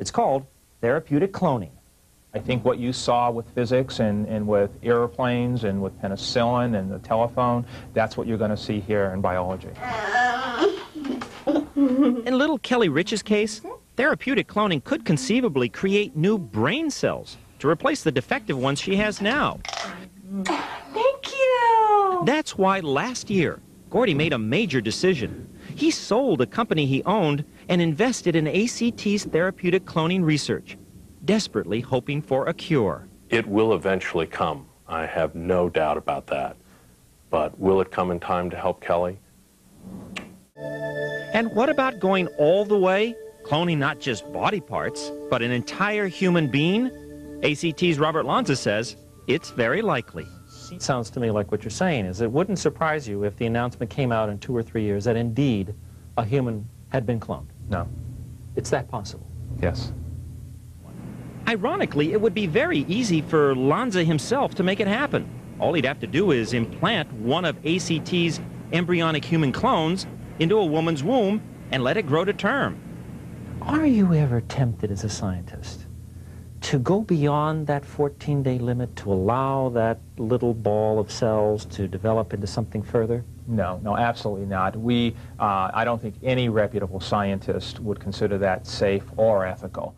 It's called therapeutic cloning. I think what you saw with physics and, and with airplanes and with penicillin and the telephone, that's what you're going to see here in biology. In little Kelly Rich's case, therapeutic cloning could conceivably create new brain cells to replace the defective ones she has now. Thank you. That's why last year, Gordy made a major decision. He sold a company he owned and invested in ACT's therapeutic cloning research, desperately hoping for a cure. It will eventually come. I have no doubt about that. But will it come in time to help Kelly? And what about going all the way, cloning not just body parts, but an entire human being? ACT's Robert Lanza says it's very likely. It sounds to me like what you're saying is it wouldn't surprise you if the announcement came out in two or three years that indeed a human had been cloned. No. It's that possible. Yes. Ironically, it would be very easy for Lanza himself to make it happen. All he'd have to do is implant one of ACT's embryonic human clones into a woman's womb and let it grow to term. Are you ever tempted as a scientist to go beyond that 14-day limit to allow that little ball of cells to develop into something further? No, no, absolutely not. We, uh, I don't think any reputable scientist would consider that safe or ethical.